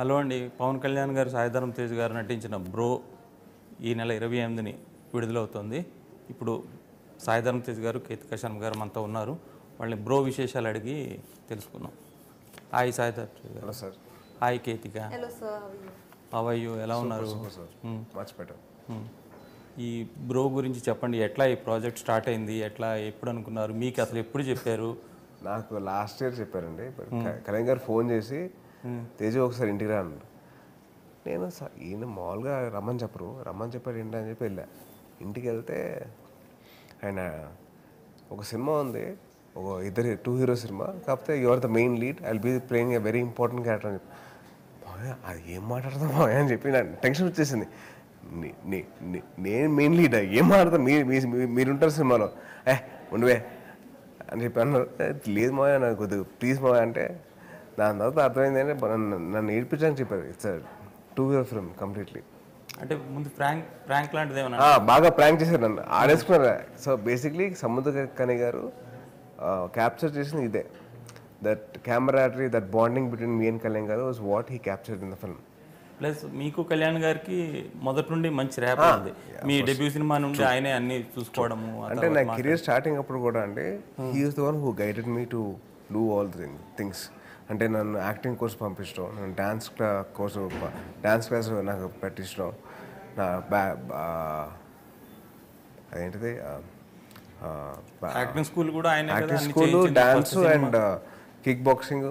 Hello అండి. పవన్ కళ్యాణ్ గారు సాయిధరం తేజ్ గారు నటించిన bro ఈ నెల ఇరవై ఎనిమిదిని విడుదలవుతోంది. ఇప్పుడు సాయిధరం తేజ్ గారు కేతికా శర్మ గారు మనతో ఉన్నారు. వాళ్ళని బ్రో విశేషాలు అడిగి తెలుసుకుందాం. హాయ్ సాయిధరం తేజ్ గారు. సార్. హాయ్ కేతిక? అవయ్యు ఎలా ఉన్నారు? సార్. Much better. ఈ బ్రో గురించి చెప్పండి. ఎట్లా ఈ ప్రాజెక్ట్ స్టార్ట్ అయింది? ఎట్లా ఎప్పుడు అనుకున్నారు? మీకు అసలు ఎప్పుడు చెప్పారు? నాకు లాస్ట్ ఇయర్ చెప్పారండి. కళ్యాణ్ గారు ఫోన్ చేసి తేజు ఒకసారి ఇంటికి రా నేను స- ఈయన మామూలుగా రమ్మని చెప్పరు. రమ్మని చెప్పారు ఏంటి అని చెప్పి వెళ్ళా. ఇంటికి వెళ్తే ఆయన ఒక సినిమా ఉంది. ఒక ఇద్దరు టూ హీరో సినిమా. కాకపోతే your the main lead I be playing a very important character అని చెప్పి. అది ఏం మాట్లాడతాం మావయ్య అని చెప్పి నాకు టెన్షన్ వచ్చేసింది. నేను మెయిన్ లీడ్ ఏం మాట్లాడతాం మీరు మీ- మీరుంటారు సినిమాలో. ఏ ఉండివే అని చెప్పి అన్నారు. లేదు మావయ్య నాకు కొద్దిగా ప్లీజ్ మావయ్య అంటే దాని తర్వాత అర్థమైంది అంటే నన్ను ఏడిపించని చెప్పారు. It's two wheeler film completely అంటే ముందు ప్రాంక్ ప్రాంక్ లాంటిది ఏమన్నా? బాగా ప్రాంక్ చేశారు నన్ను. ఆడేసుకున్నారు. సో బేసిక్లీ సముద్ర కని గారు క్యాప్చర్ చేసింది ఇదే. That camaraderie that bonding between me and Kalyan garu was what he capture in the film plus మీకు కళ్యాణ్ గారికి మొదటి నుండి మంచి ర్యాప్ ఉంది. మీ డెబ్యూ సినిమా నుండి ఆయనే అన్ని చూసుకోవడము అంటే నా కెరియర్ స్టార్టింగ్ అప్పుడు కూడా అంటే he's the one who guided me to do all thing things అంటే నన్ను యాక్టింగ్ కోర్స్ పంపించడం నన్ను డ్యాన్స్ కోర్సు డ్యాన్స్ క్లాస్ నాకు పెట్టించడం నా బ్యా అదేంటిది? యాక్టింగ్ స్కూల్ కూడా ఆయన acting school dance and kick boxing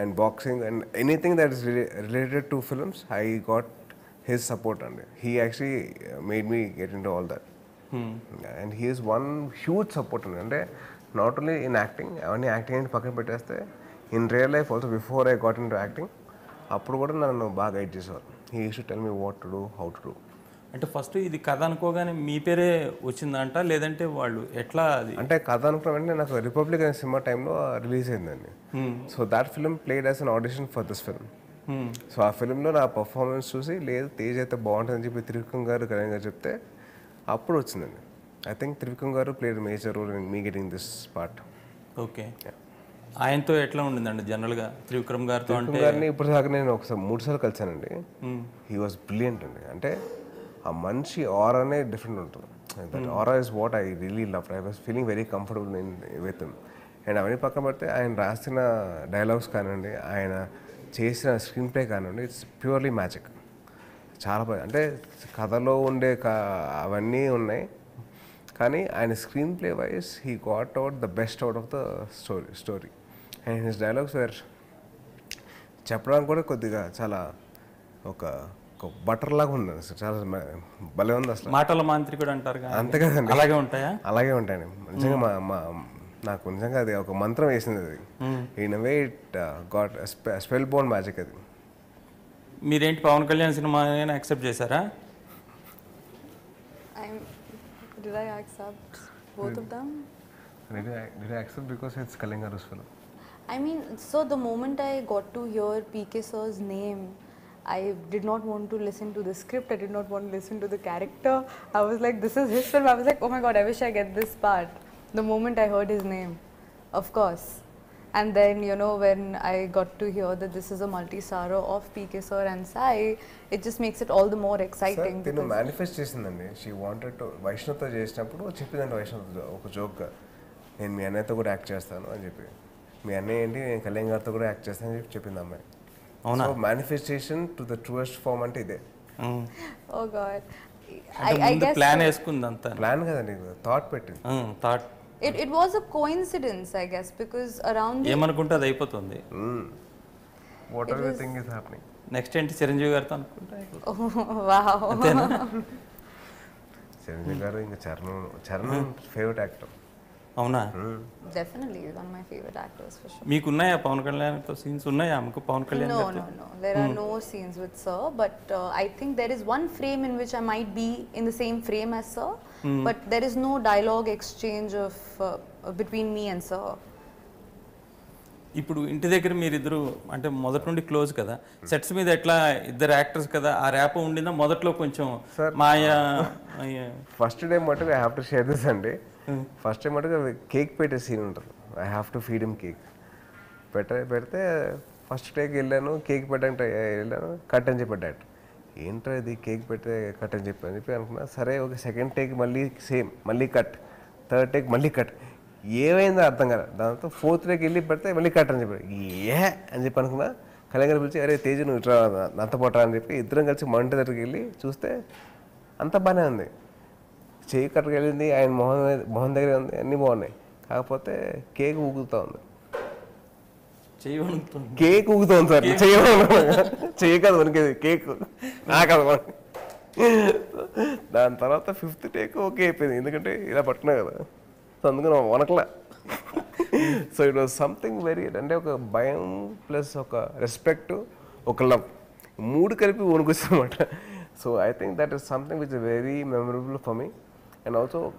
and boxing and anything that is related to films I got his support అండి. He actually made me get into all that. And he's one huge support అండి. అంటే not only in acting అవన్నీ acting అని పక్కన పెట్టేస్తే in real life also before I got into acting అప్పుడు కూడా నన్ను బాగా గైడ్ చేసేవారు. He use to tell me what to do how to do అంటే ఫస్ట్ ఇది కథ అనుకోగానే మీ పేరే వచ్చిందంట లేదంటే వాళ్ళు ఎట్లా అది? అంటే కథ అనుకున్న వెంటనే నాకు రిపబ్లిక్ అనే సినిమా టైంలో రిలీజ్ అయిందండి. So that film played as an audition for this film. So ఆ ఫిల్మ్లో నా పర్ఫార్మెన్స్ చూసి లేదు తేజ్ అయితే బాగుంటుందని చెప్పి త్రివిక్రమ్ గారు గారు చెప్తే అప్పుడు వచ్చిందండి. I think Trivikram garu played major role in me getting this part okay ఆయనతో ఎట్లా ఉండిందండి జనరల్గా? త్రివిక్రమ్ గారితో అంటే గారిని ఇప్పుడు దాకా నేను ఒకసారి మూడు సార్లు కలిసానండి హీ వాజ్ బ్రిలియంట్ అండి. అంటే ఆ మనిషి ఆరానే డిఫరెంట్ ఉంటుంది. That aura is what I really love I was feeling very comfortable in with and అవన్నీ పక్కన పెడితే ఆయన రాసిన డైలాగ్స్ కానివ్వండి ఆయన చేసిన స్క్రీన్ ప్లే కానివ్వండి ఇట్స్ ప్యూర్లీ మ్యాజిక్ చాలా బాగా అంటే కథలో ఉండే కా అవన్నీ ఉన్నాయి. కానీ ఆయన screenplay wise he got out the best out of the story story and his dialogues were చెప్పడానికి కూడా కొద్దిగా చాలా ఒక బటర్ లాగా ఉంది అసలు. చాలా భలే ఉంది అసలు. మాటల మాంత్రికుడు అంటారు కదా. అంతే కదండి అలాగే ఉంటాయా? అలాగే ఉంటాయండి. నిజంగా మా మా నాకు నిజంగా అది ఒక మంత్రం వేసింది అది. In way it got spellbound magic అది. మీరేంటి పవన్ కళ్యాణ్ సినిమా యాక్సెప్ట్ చేశారా? I'm. Did I accept both of them? Did accept because it's Kalyan garu film I mean, so the moment I got to hear PK sir's name, I did not want to listen to the script. I did not want to listen to the character. I was like, this is his film. I was like, oh my god, I wish I get this part. The moment I heard his name, of course. And then, you know, when I got to hear that this is a multi-starrer of PK sir and Sai, it just makes it all the more exciting. తిను because- manifest చేసిందండి she wanted to వైష్ణవ్తో చేసినప్పుడు చెప్పిందండి వైష్ణవ్ ఒక జోక్గా నేను మీ అన్నయ్యతో కూడా act చేస్తాను అని చెప్పి మీ అన్నయ్య ఏంటి? నేను కళ్యాణ్ గారితో కూడా యాక్ట్ చేస్తాను అని చెప్పి చెప్పింది అమ్మాయి. అవునా? So manifestation to the truest form అంటే ఇదే. ముందు guess ప్లాన్ వేసుకుంది అంతా. ప్లాన్ కదండి థాట్ పెట్టింది. Thought it, it was a coincidence, I guess, because around the ఏమనుకుంటే అది అయిపోతుంది. Whatever you think is happening next ఏంటి చిరంజీవి గారితో అనుకుంటే wow. చిరంజీవి గారు ఇంకా చరణ్ చరణ్ ఫేవరెట్ యాక్టర్ అవునా? Definitely one my favourite actors for sure మీకు ఉన్నాయా? పవన్ కళ్యాణ్తో సీన్స్ ఉన్నాయా? మీకు Pawan Kalyan no no no there are no scenes with sir but I think there is one frame in which I might be in the same frame as sir but there is no dialogue exchange of between me and sir ఇప్పుడు ఇంటి దగ్గర మీరిద్దరు అంటే మొదటి నుండి close కదా? Sets మీద ఎట్లా ఇద్దరు యాక్టర్స్ కదా? ఆ ర్యాప్ ఉండిందా? మొదట్లో కొంచెం మాయా ఫస్ట్ డే మటుకు ఐ టు షేర్ దిస్ అండి. ఫస్ట్ టైం మటుకు కేక్ పెట్టే సీన్ ఉంటుంది. I have to feed him cake పెట్ట పెడితే ఫస్ట్ టేక్ వెళ్ళాను కేక్ పెట్టడానికి వెళ్ళాను కట్ అని చెప్పి డైరెక్టర్ ఏంట్రా ఇది కేక్ పెట్టే కట్ అని చెప్పి అని చెప్పి అనుకున్నా. సరే ఒక సెకండ్ టేక్ మళ్ళీ సేమ్ మళ్ళీ కట్ థర్డ్ టేక్ మళ్ళీ కట్ ఏమైందో అర్థం కదా దాంతో ఫోర్త్ టేక్ వెళ్ళి పెడితే మళ్ళీ కట్ అని చెప్పి ఏ? అని చెప్పి అనుకున్నా. కళ్యాణ్ పిలిచి అరే తేజు నువ్వు ఇట్లా అంత పొట్టరా అని చెప్పి ఇద్దరం కలిసి మంట దగ్గరికి వెళ్ళి చూస్తే అంత బాగానే ఉంది. చేయి కట్టకి వెళ్ళింది ఆయన మొహం మొహం దగ్గర ఉంది అన్నీ బాగున్నాయి. కాకపోతే కేక్ ఊగుతూ ఉంది. కేక్ ఊగుతోంది సార్. చెయ్యి కాదు మనకేది కేక్. అది మనకి దాని తర్వాత ఫిఫ్త్ టేక్ ఓకే అయిపోయింది. ఎందుకంటే ఇలా పట్టుకున్నా కదా. సో అందుకని వనకలా so it was something very అంటే ఒక భయం ప్లస్ ఒక రెస్పెక్ట్ ఒక లవ్. మూడు కలిపి వణుకొచ్చనమాట so I think that is something which very memorable for me. And also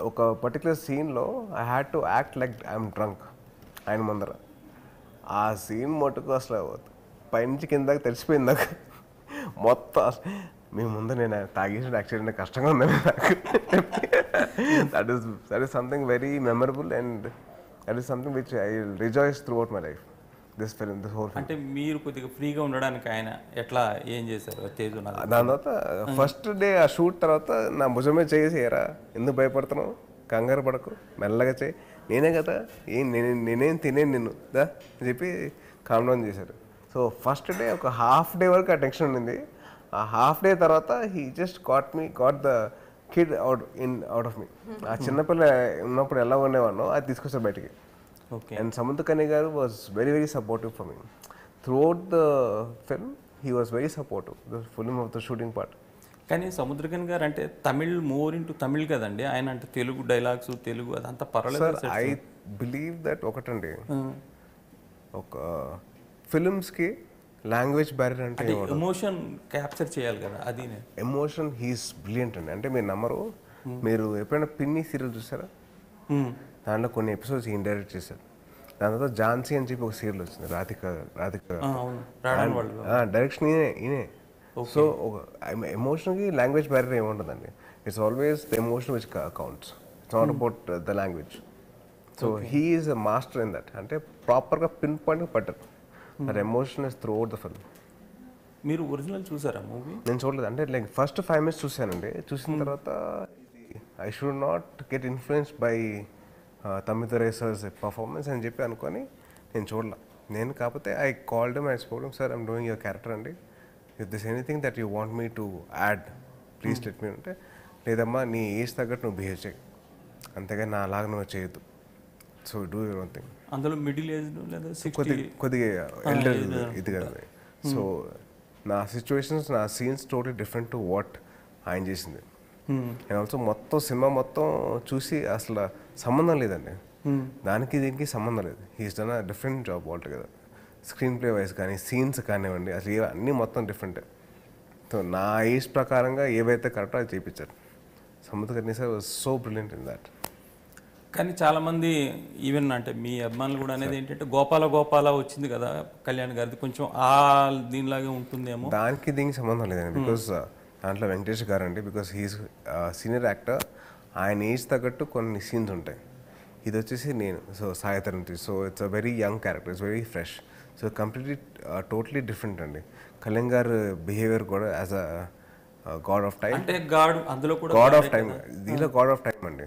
ఒక పర్టికులర్ సీన్లో I had to act like I'm drunk ఆయన ముందర. ఆ సీన్ మటుకు అసలు పైనుంచి కిందకి తెలిసిపోయింది నాకు. మొత్తం అస- మీ ముందు నేను తాగేసిన యాక్చువల్లీ కష్టంగా ఉంది నాకు. That is that is something very memorable and that is something which I rejoice throughout my life this film this whole అంటే మీరు కొద్దిగా ఫ్రీగా ఉండడానికి ఆయన ఎట్లా ఏం చేశారు? తేజు దాని తర్వాత ఫస్ట్ డే ఆ షూట్ తర్వాత నా భుజమే చేసేయరా? ఎందుకు భయపడుతున్నావు? కంగారు పడకు మెల్లగా చేయి. నేనే కదా ఏం నేనే నేనేం తినేను నిన్ను దా? అని చెప్పి కామ్ డౌన్ చేశారు. సో ఫస్ట్ డే ఒక హాఫ్ డే వరకు ఆ టెన్షన్ ఉండింది. ఆ హాఫ్ డే తర్వాత he just got me got the kid out in out of me ఆ చిన్నపిల్ల ఉన్నప్పుడు ఎలా ఉండేవాడినో అది తీసుకొచ్చారు బయటికి. Okay and Samuthirakani garu was very very supportive for me throughout the film he was very supportive the film of the shooting part కానీ సముద్రకన్ గారు అంటే తమిళ్ మోర్ ఇంటూ తమిళ్ కదండి. ఆయన అంటే తెలుగు డైలాగ్స్ తెలుగు అదంతా పర్వాలేదు ఐ బిలీవ్ దట్ ఒకటండి. ఒక ఫిల్మ్స్కి లాంగ్వేజ్ బ్యారియర్ అంటే ఎమోషన్ క్యాప్చర్ చేయాలి కదా అది ఎమోషన్ హీస్ బ్రిలియంట్ అండి. అంటే మీరు నమ్మరు. మీరు ఎప్పుడైనా పిన్ని సీరియల్ చూసారా? మ్మ్. దాంట్లో కొన్ని ఎపిసోడ్స్ ఈయన డైరెక్ట్ చేశారు. దాని తర్వాత ఝాన్సీ అని చెప్పి ఒక సీరియల్ వచ్చింది రాధిక రాధిక. డైరెక్షన్ ఈయనే ఈయనే. సో ఒక ఎమోషన్కి లాంగ్వేజ్ బ్యారియర్ ఏముంటుందండి it's always the emotion which counts it's not about the language so he is a master in that అంటే ప్రాపర్గా pin point పట్టరు. That emotion is throughout the film మీరు original చూసారా movie నేను చూడలేదు. అంటే లైక్ ఫస్ట్ ఫైవ్ మినిట్స్ చూశానండి. చూసిన తర్వాత I should not get influence by Tamil racers performance అని చెప్పి అనుకొని నేను చూడలే. నేను కాకపోతే I called I spoke sir I'm doing your character అండి. If this anything that you want me to add please let me అంటే లేదమ్మా నీ ఏజ్ తగ్గట్టు నువ్వు బిహేవ్ చేయి. అంతేగా నా అలాగ నువ్వు చేయొద్దు. So do your one thing అందులో మిడిల్ ఏజ్ కొద్ది కొద్దిగా ఎల్డర్ ఇది కదా. సో నా సిచ్యువేషన్స్ నా scenes totally different to what ఆయన చేసింది. అండ్ ఆల్సో మొత్తం సినిమా మొత్తం చూసి అసలు సంబంధం లేదండి. దానికి దీనికి సంబంధం లేదు. He's done a different job Alt కదా స్క్రీన్ ప్లే వైజ్ కానీ సీన్స్ కానివ్వండి అసలు ఏ అన్నీ మొత్తం డిఫరెంట్ సో నా ఏజ్ ప్రకారంగా ఏవైతే కరెక్టో అది చేయించారు Samuthirakani sir so brilliant in that కానీ చాలా మంది ఈవెన్ అంటే మీ అభిమానులు కూడా అనేది ఏంటంటే గోపాల గోపాల వచ్చింది కదా కళ్యాణ్ గారిది కొంచెం ఆ దీనిలాగే ఉంటుందేమో. దానికి దీనికి సంబంధం లేదండి. బికాస్ దాంట్లో వెంకటేష్ గారు అండి బికాస్ హీస్ సీనియర్ యాక్టర్ ఆయన ఏజ్ తగ్గట్టు కొన్ని సీన్స్ ఉంటాయి. ఇది వచ్చేసి నేను so Sai Tarun so it's a very young character it's very fresh so completely totally different అండి. కళ్యాణ్ గారు బిహేవియర్ కూడా as a god of time అంటే గాడ్ అందులో కూడా గాడ్ ఆఫ్ టైం దీంట్లో గాడ్ ఆఫ్ టైం అండి.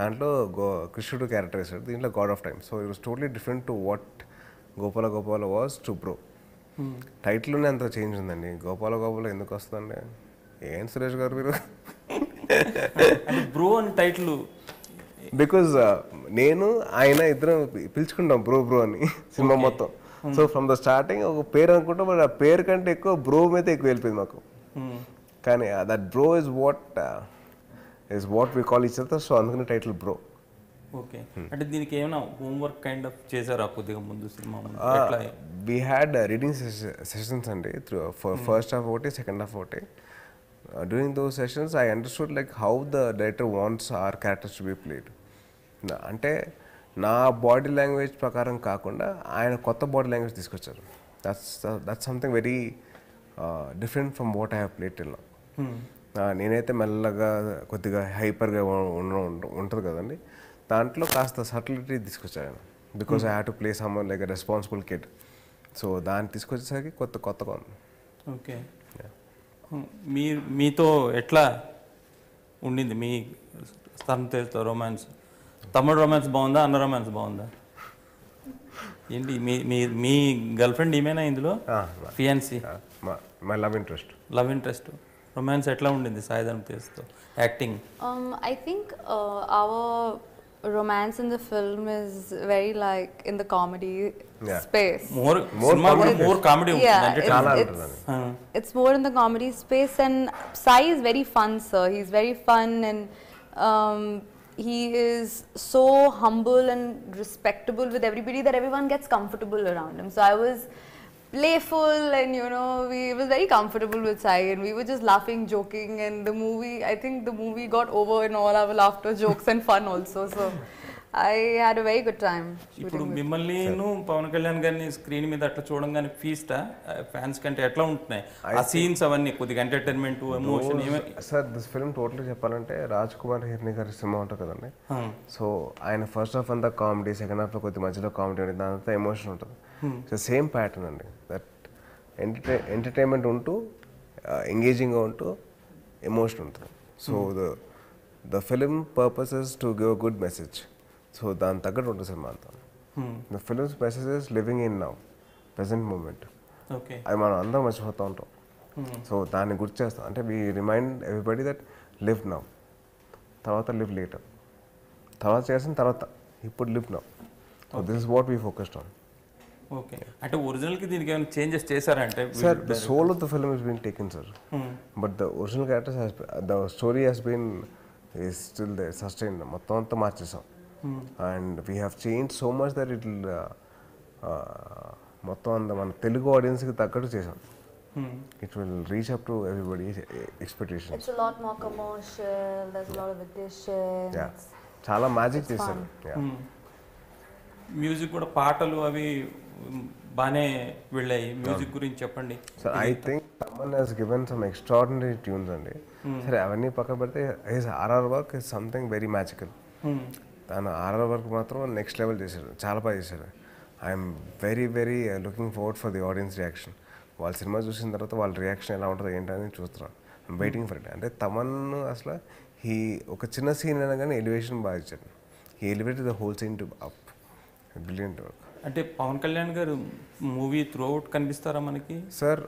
దాంట్లో గో కృష్ణుడు క్యారెక్టర్ వేసాడు దీంట్లో god of time so it was totally different to what Gopala Gopala was to Bro టైటిల్లోనే అంత చేంజ్ ఉందండి. గోపాల గోపాల ఎందుకు వస్తుందండి? ఏం సురేష్ గారు మీరు? బ్రో అని టైటిల్ బికాజ్ నేను ఆయన ఇద్దరం పిలుచుకుంటాం బ్రో బ్రో అని సినిమా మొత్తం. సో ఫ్రమ్ ద స్టార్టింగ్ ఒక పేరు అనుకుంటాం బట్ ఆ పేరు కంటే ఎక్కువ బ్రో మీద ఎక్కువ వెళ్ళిపోయింది మాకు. కానీ that bro is what is what we call each other so అందుకని టైటిల్ బ్రో ఓకే అంటే దీనికి ఏమైనా హోంవర్క్ కైండ్ ఆఫ్ చేశారా కొద్దిగా ముందు సినిమా వీ హ్యాడ్ రీడింగ్ సెషన్స్ అండి త్రూ ఫస్ట్ హాఫ్ ఒకటి సెకండ్ హాఫ్ ఒకటి. During those sessions I understood like how the director wants our characters to be played అంటే నా బాడీ లాంగ్వేజ్ ప్రకారం కాకుండా ఆయన కొత్త బాడీ లాంగ్వేజ్ తీసుకొచ్చారు that's that's something very different from what I have played till నేనైతే మెల్లగా కొద్దిగా హైపర్గా ఉంటుంది కదండి. దాంట్లో కాస్త సటిలిటీ తీసుకొచ్చాను. Because I have to play some like responsible kid so దాన్ని తీసుకొచ్చేసరికి కొత్త కొత్తగా ఉంది. ఓకే మీ మీతో ఎట్లా ఉండింది? మీ స్థానం తేజ్తో రొమాన్స్ తమ్ముడు రొమాన్స్ బాగుందా? అన్న రొమాన్స్ బాగుందా? ఏంటి? మీ మీ మీ గర్ల్ ఫ్రెండ్ ఈమెనా ఇందులో? ఫియాన్సీ మా love interest love interest romance ఎట్లా ఉండింది Sai Dharam తేజ్తో? Acting Um, I think uh, our romance in the film is very like in the comedy yeah. space. More, more, comedy, more comedy. Yeah, it's, it's, uh. it's, more in the comedy space and Sai is very fun, sir. He's very fun and um, he is so humble and respectable with everybody that everyone gets comfortable around him. So I was playful, and you know, we was very comfortable with Sai, and we were just laughing, joking, and the movie. I think the movie got over in all our laughter, jokes, and fun also. So. I had a very good time ఇప్పుడు మిమ్మల్ని పవన్ కళ్యాణ్ గారిని screen మీద అట్లా చూడంగానే fiesta fans కంటే ఎట్లా ఉంటున్నాయి ఆ సీన్స్ అవన్నీ కొద్దిగా entertainment emotion sir this film total చెప్పాలంటే రాజ్ కుమార్ హిర్ని గారి సినిమా ఉంటుంది కదండి సో ఆయన ఫస్ట్ హాఫ్ అంతా కామెడీ సెకండ్ హాఫ్ కొద్ది మధ్యలో కామెడీ ఉంటుంది దాని అంతా ఎమోషన్ ఉంటుంది సేమ్ ప్యాటర్న్ అండి. దట్ ఎంటర్టై ఎంటర్టైన్మెంట్ ఉంటూ ఎంగేజింగ్గా ఉంటూ ఎమోషన్ ఉంటుంది. So the the film purpose is to give a good message so దాని తగ్గట్టు ఉంటుంది సినిమా అంతా. The film's message is living in now present moment okay అది మనం అందరం మర్చిపోతూ ఉంటాం. సో దాన్ని గుర్తు చేస్తాం. అంటే we remind everybody that live now తర్వాత లివ్ లేటర్ తర్వాత చేసిన తర్వాత ఇప్పుడు live now so this is what we focused on okay. అంటే ఒరిజినల్కి దీనికి ఏమైనా చేంజెస్ చేశారంటే sir the soul of the film is been taken sir but the original characters has the story has been is still they sustain మొత్తం అంతా మార్చేసాం and we have change so much that it మొత్తం అంతా మన తెలుగు ఆడియన్స్కి తగ్గట్టు చేసాం it will reach up to everybody expectation It's a lot more commercial. There's a lot of additions. Yeah చాలా magic It's చేశారు. మ్యూజిక్ కూడా పాటలు అవి బాగానే వెళ్ళాయి. మ్యూజిక్ గురించి చెప్పండి. So I think Thaman has given some extraordinary tunes అండి. సరే అవన్నీ పక్కన పెడితే his RR work is something very magical తను ఆర్ఆర్ వర్క్ మాత్రం నెక్స్ట్ లెవెల్ చేశాడు. చాలా బాగా చేశాడు. I'm very very looking forward for the audience reaction వాళ్ళ సినిమా చూసిన తర్వాత వాళ్ళ రియాక్షన్ ఎలా ఉంటుందో ఏంటని చూస్తున్నాను. వెయిటింగ్ ఫర్ ఇట్ అంటే తమన్ అసలు హీ ఒక చిన్న సీన్ అయినా కానీ ఎలివేషన్ బాగా ఇచ్చాడు. He elevate the whole scene to up brilliant work అంటే Pawan Kalyan garu movie throughout కనిపిస్తారా మనకి? సార్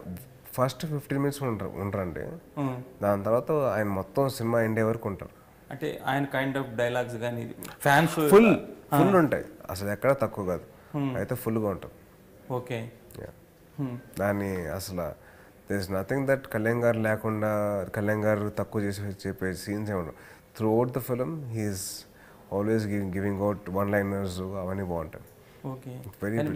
ఫస్ట్ ఫిఫ్టీన్ మినిట్స్ ఉంటారు ఉండరండి. Hmm. దాని తర్వాత ఆయన మొత్తం సినిమా ఎండే వరకు ఉంటారు. అంటే ఆయన కైండ్ ఆఫ్ డైలాగ్స్ కానీ ఫ్యాన్స్ ఫుల్ ఫుల్ ఉంటాయి. అసలు ఎక్కడ తక్కువ కాదు. అయితే ఫుల్గా ఉంటుంది ఓకే. దాన్ని అసలు there is nothing that Kalyan garu లేకుండా కళ్యాణ్ గారు తక్కువ చేసి చెప్పే సీన్స్ ఏ ఉండవు. Throughout the film he's always giving giving out one liners అవన్నీ బాగుంటాయి. ఓకే.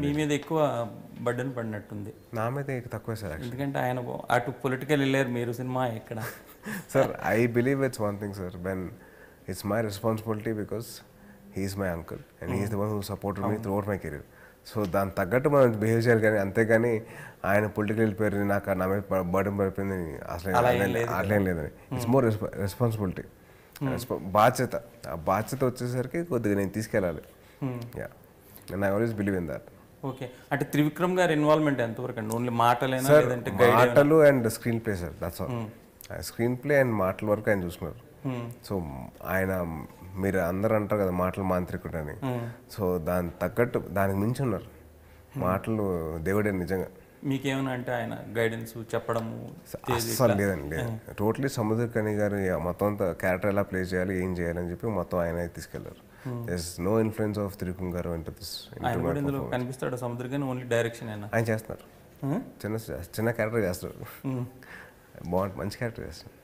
మీ మీద ఎక్కువ బడ్డన్ పడినట్టుంది. నా మీద తక్కువే సార్ ఎందుకంటే ఆయన అటు పొలిటికల్ వెళ్ళారు మీరు సినిమా ఎక్కడ? Sir I believe it's one thing sir when it's my responsibility because he's my uncle and he's the one who support me through my career so దాని తగ్గట్టు మనం బిహేవ్ చేయాలి కానీ అంతేగాని ఆయన పొలిటికల్ వెళ్ళిపోయారు నాకు నా మీద బర్డన్ పడిపోయింది అసలు అట్లా- లేదని. ఇట్స్ మోర్ రెస్పాన్సిబిలిటీ బాధ్యత. ఆ బాధ్యత వచ్చేసరికి కొద్దిగా నేను తీసుకెళ్ళాలి. Yeah and I always believe in that okay అంటే త్రివిక్రమ్ గారి ఇన్వాల్వ్మెంట్ ఎంతవరకు అండి ఓన్లీ మాటలేనా లేదంటే మాటలు and screenplay sir that's all screenplay and మాటల వరకు ఆయన చూసుకున్నారు. సో ఆయన మీరు అందరూ అంటారు కదా మాటలు మాంత్రికుడు అని సో దాని తగ్గట్టు దానికి మించి ఉన్నారు. మాటలు దేవుడే నిజంగా. మీకేమైనా అంటే ఆయన గైడెన్స్ చెప్పడము అస్సలు లేదండి లేదు. టోటలీ సముద్ర కని గారు మొత్తం అంతా క్యారెక్టర్ ఎలా ప్లే చేయాలి ఏం చేయాలని చెప్పి మొత్తం ఆయన తీసుకెళ్ళారు. Thus no influence of Trivikram గారు ఇంటూ దిస్ ఆయన కూడా ఇందులో కనిపిస్తాడు సముద్రగాని ఓన్లీ డైరెక్షన్ అయినా ఆయన చేస్తున్నారు. చిన్న చిన్న క్యారెక్టర్ చేస్తారు. బాగుంటుంది మంచి క్యారెక్టర్ చేస్తారు.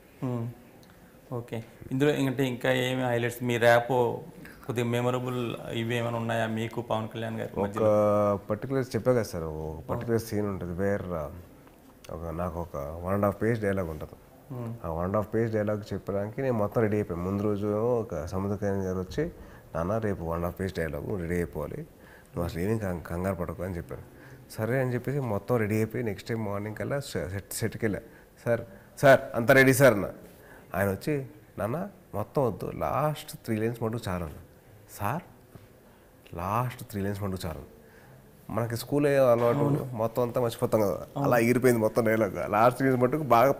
ఓకే ఇందులో అంటే ఇంకా ఏమి హైలైట్స్ మీ ర్యాపో కొద్దిగా మెమరబుల్ ఇవి ఏమైనా ఉన్నాయా? మీకు పవన్ కళ్యాణ్ గారి ఒక పర్టికులర్ చెప్పా కదా సార్ ఒక పర్టికులర్ సీన్ ఉంటుంది వేర్ ఒక నాకు ఒక one and half page dialogue ఉంటుంది. ఆ one and half page dialogue చెప్పడానికి నేను మొత్తం రెడీ అయిపోయాను. ముందు రోజు ఒక సముద్రకాయని గారు వచ్చి నాన్న రేపు one half page dialogue ready అయిపోవాలి. నువ్వు అసలు ఏమీ కంగారు పడకు అని చెప్పాను సరే అని చెప్పేసి మొత్తం రెడీ అయిపోయి నెక్స్ట్ టైం మార్నింగ్ కల్లా సెట్ సెట్కి వెళ్ళా సార్ సార్ అంతా రెడీ సార్ అన్న. ఆయన వచ్చి నాన్న మొత్తం వద్దు. లాస్ట్ త్రీ లైన్స్ మటుకు చాలు అన్న. సార్? లాస్ట్ త్రీ లైన్స్ మటుకు చాలు మనకి స్కూల్ అలవాటు మొత్తం అంతా మర్చిపోతాం కదా. అలా ఎగిరిపోయింది మొత్తం డైలాగ్ లాస్ట్ సీన్స్ మటుకు బాగా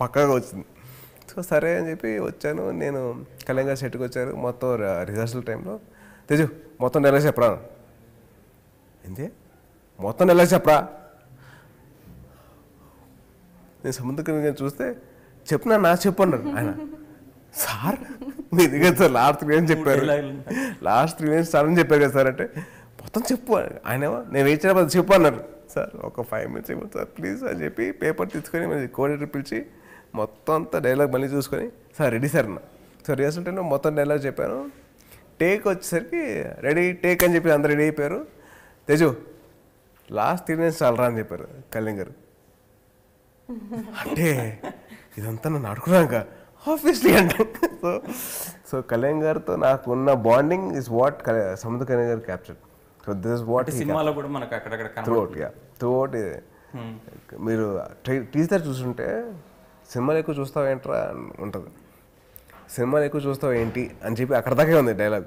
పక్కాగా వచ్చింది. సో సరే అని చెప్పి వచ్చాను. నేను కళ్యాణ్ సెట్కి వచ్చారు. మొత్తం రిహర్సల్ టైంలో తెజు మొత్తం డైలాగ్ చెప్పరా? ఏంటి మొత్తం డైలాగ్ చెప్పరా? నేను సముద్రం చూస్తే చెప్పినా నా చెప్పు అన్నాడు ఆయన. సార్ మీ దగ్గర సార్ లాస్ట్ త్రీ అని చెప్పారు. లాస్ట్ త్రీ మినిట్స్ సార్ అని చెప్పారు కదా సార్ అంటే మొత్తం చెప్పు ఆయన నేను ఇచ్చిన చెప్పు అన్నారు. సార్ ఒక ఫైవ్ మినిట్స్ ఇవ్వండి సార్ ప్లీజ్ అని చెప్పి పేపర్ తీసుకొని మరి కోఆర్డినేటర్ పిలిచి మొత్తం అంతా డైలాగ్ మళ్ళీ చూసుకొని సార్ రెడీ సార్ అన్న. సో రిహర్సల్ మొత్తం డైలాగ్ చెప్పాను. టేక్ వచ్చేసరికి రెడీ టేక్ అని చెప్పి అందరు రెడీ అయిపోయారు. తేజు లాస్ట్ త్రీ మినిట్స్ చాలరా అని చెప్పారు కళ్యాణ్ గారు. అంటే ఇదంతా నన్ను అడుగున్నాక ఆబ్వియస్లీ అంటే. సో సో కళ్యాణ్ గారితో నాకు ఉన్న బాండింగ్ ఇస్ వాట్ సముద్ర Kalyan garu capture so this what సినిమాలో కూడా మనకు అక్కడక్కడ త్రూ అవుట్ త్రూ అవుట్ మీరు టీజర్ చూస్తుంటే సినిమాలు ఎక్కువ చూస్తావు ఏంట్రా అని ఉంటుంది. సినిమాలు ఎక్కువ చూస్తావు ఏంటి అని చెప్పి అక్కడ దాకే ఉంది డైలాగ్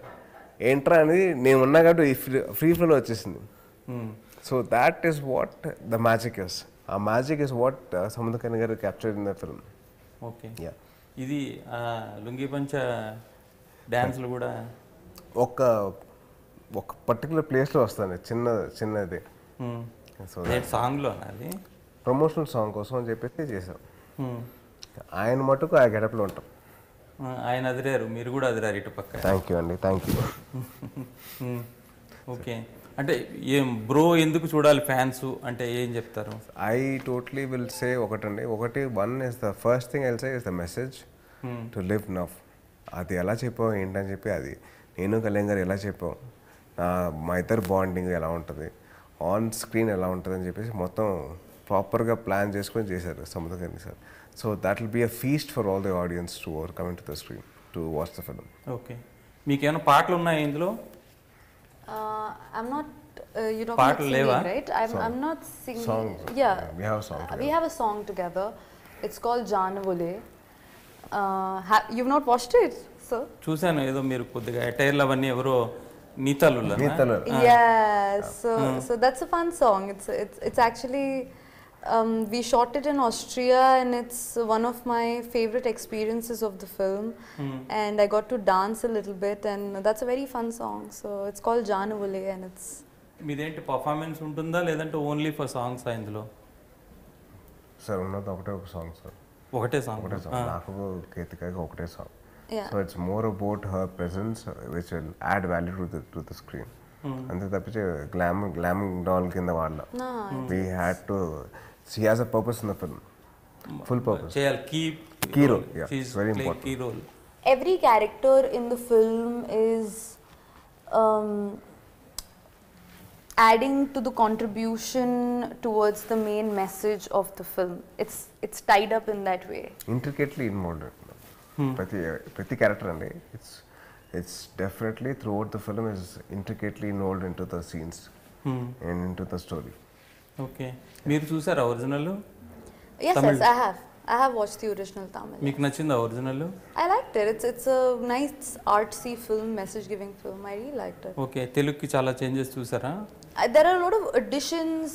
ఏంట్రా అనేది నేను ఉన్నా కాబట్టి ఫ్రీ ఫ్రీ ఫ్లోలో వచ్చేసింది. Hmm. So that is what the magic is ఆ magic is what Samuthirakani గారు capture in the film okay yeah ఇది ఆ, లుంగి పంచ డ్యాన్స్లు కూడా ఒక ఒక పర్టికులర్ ప్లేస్లో వస్తాను చిన్న చిన్నది. సో నేటి సాంగ్లో అది? ప్రమోషనల్ సాంగ్ కోసం అని చెప్పేసి చేసాం. ఆయన మటుకు ఆ గెటప్లో ఉంటాం. ఆయన అదిరారు. మీరు కూడా అదిరారు ఇటు పక్క. థ్యాంక్ యూ అండి. Thank you. ఓకే. అంటే ఏం బ్రో ఎందుకు చూడాలి ఫ్యాన్స్? అంటే ఏం చెప్తారు? ఐ టోటలీ విల్ సే ఒకటండి. ఒకటి one is the first thing I'll say is the message to live now అది ఎలా చెప్పావు? ఏంటని చెప్పి అది. నేను కళ్యాణ్ గారు ఎలా చెప్పావు? నా మా ఇద్దరు బాండింగ్ ఎలా ఉంటుంది? ఆన్ స్క్రీన్ ఎలా ఉంటుంది అని చెప్పేసి మొత్తం ప్రాపర్గా ప్లాన్ చేసుకొని చేశారు సముద్ర గారిని sir so that will be a feast for all the audience to over coming to the screen to watch the film okay మీకేమైనా పాటలు ఉన్నాయా ఇందులో Uh, I'm not. Uh, you know, Part singing, leva? right? I'm, I'm not singing. Songs. Yeah. We have a song Uh, We have a song together. It's called Janavule. Uh, ha- you've not watched it, sir? చూశాను ఏదో మీరు కొద్దిగా అటైర్లు అవన్నీ ఎవరో నీతాలు నీతలు Yeah. So, so that's a fun song. It's it's it's actually. Um, we shot it in Austria, and it's one of my favorite experiences of the film. And I got to dance a little bit, and that's a very fun song. So it's called Janavule, and it's మీదేంటి performance ఉంటుందా లేదంటే only for songs ఇందులో sir ఉన్నది ఒకటే ఒక song sir ఒకటే song ఒకటే song నాకు కేతికాకి ఒకటే song yeah. So it's more about her presence which will add value to the to the screen అంతే తప్పించి గ్లామ్ గ్లామ్ డాల్ కింద వాళ్ళ No, we had to She has a purpose in the film full purpose చేయాలి key Key role, yeah, it's very important. Key role every character in the film is um, adding to the contribution towards the main message of the film. It's it's tied up in that way. Intricately involved ప్రతి ప్రతి character అండి it's it's definitely throughout the film is intricately involved into the scenes and into the story okay మీరు చూసారా original Yes, Tamil. yes, I have. I have watched the original Tamil. మీకు నచ్చిందా original I liked it. It's it's a nice artsy film, message giving film. I really liked it. Okay తెలుగుకి చాలా changes చూసారా Uh, there are a lot of additions.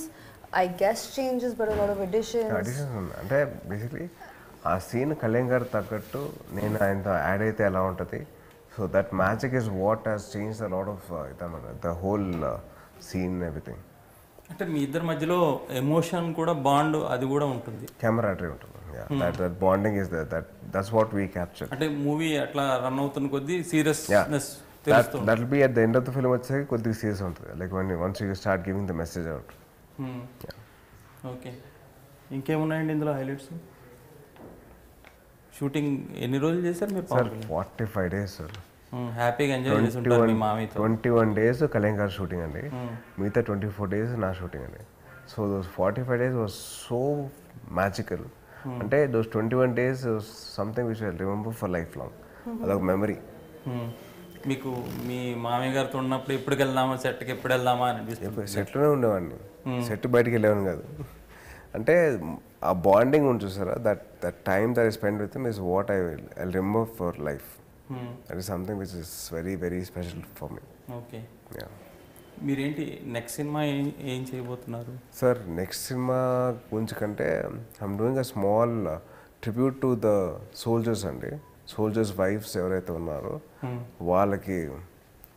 I guess changes, but a lot of additions. Additions ఉంది అంటే basically ఆ scene Kalyan గారు తగ్గట్టు నేను ఆయనతో యాడ్ అయితే ఎలా ఉంటుంది so that magic is what has change the lot of the whole scene everything అంటే మీ ఇద్దరి మధ్యలో ఎమోషన్ కూడా బాండ్ అది కూడా ఉంటుంది. కెమెరాటరీ ఉంటుంది. That bonding is that that's what we capture అంటే మూవీ అట్లా రన్ అవుతున్న కొద్దీ seriousness that be at the end of the film వచ్చేసరికి కొద్దిగా సీరియస్ ఉంటుంది. Like one once you start giving the message out okay ఇంకేమున్నాయండి ఇందులో highlights? Shooting ఎన్ని రోజులు చేశారు మీరు? ఫార్టీ ఫైవ్ డేస్ సార్ హ్యాపీగా ఎంజాయ్ ట్వంటీ వన్ మీ మామయ్యతో. ట్వంటీ వన్ డేస్ కళ్యాణ్ గారు షూటింగ్ అండి మిగతా ట్వంటీ ఫోర్ డేస్ నా షూటింగ్ అండి. So those forty five days was so magical అంటే those twenty one days something which I remember for life long అదొక మెమరీ Hmm. మీకు మీ మామయ్య గారితో ఉన్నప్పుడు ఎప్పటికి వెళ్దామా సెట్కి ఎప్పుడు వెళ్దామా అని అనిపిస్తుంది? సెట్లోనే ఉండేవాడిని. సెట్ బయటికి వెళ్ళేవాడిని కాదు. అంటే ఆ బాండింగ్ ఉంది చూసారా? That that time that I spend with is what I I remember for life Hmm. That is something which is very very special for me okay మీరేంటి నెక్స్ట్ సినిమా ఏం ఏం చేయబోతున్నారు? సార్ నెక్స్ట్ సినిమా గురించి కంటే I'm doing a small tribute to the soldiers అండి. Soldiers wives ఎవరైతే ఉన్నారో వాళ్ళకి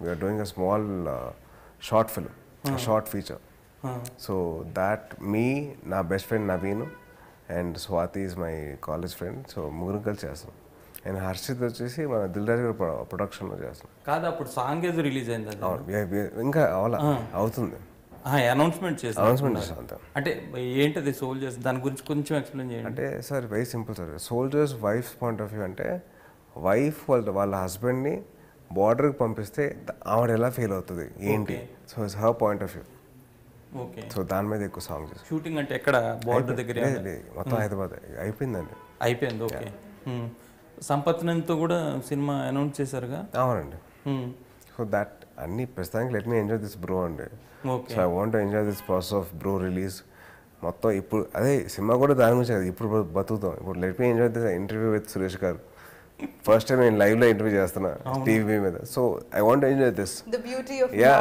we're doing a small short film short feature so that me నా best friend Naveen and Swathi is my college friend so ముగ్గురు కలిసి చేస్తాం. And Harshit వచ్చేసి మన దిల్ రాజు గారి ప్రొడక్షన్లో చేస్తాం కాదు అప్పుడు సాంగ్ ఏదో రిలీజ్ అయింది ఇంకా అవలా అవుతుంది. అనౌన్స్మెంట్ చేశారు. అనౌన్స్మెంట్ చేస్తాం అంటే ఏంటది సోల్జర్స్ దాని గురించి కొంచెం ఎక్స్ప్లెయిన్ చేయండి. అంటే sir very simple sir. Soldiers wife point of view అంటే వైఫ్ వాళ్ళ వాళ్ళ హస్బెండ్ని బార్డర్కి పంపిస్తే ఆవిడ ఎలా ఫీల్ అవుతుంది? ఏంటి? So it's her point of view okay. So దాని మీద ఎక్కువ సాంగ్ చేస్తాం షూటింగ్ అంటే ఎక్కడ? బార్డర్ దగ్గర మొత్తం హైదరాబాద్. అయిపోయిందండి. అయిపోయింది ఓకే. Hmm. సంపత్ నంతో కూడా సినిమా అనౌన్స్ చేశారుగా? అవునండి. సో దట్ అన్ని ప్రస్తుతానికి let me enjoy this Bro అండి. Okay. So I want enjoy this process of Bro release మొత్తం ఇప్పుడు అదే సినిమా కూడా దాని గురించి కదా ఇప్పుడు బతుకుతాం. ఇప్పుడు let me enjoy this interview with Suresh గారు. ఫస్ట్ టైం నేను లైవ్లో ఇంటర్వ్యూ చేస్తున్నా టీవీ మీద. So I want enjoy this yeah.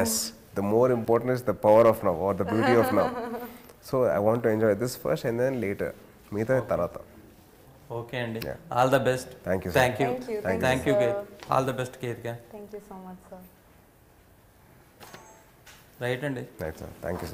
Yes the more important is the power of now or the beauty of now so I want enjoy this first and then later మిగతా తర్వాత. Okay అండి. All the best thank you thank you all the best Ketika thank you so much sir right అండి. Right sir thank you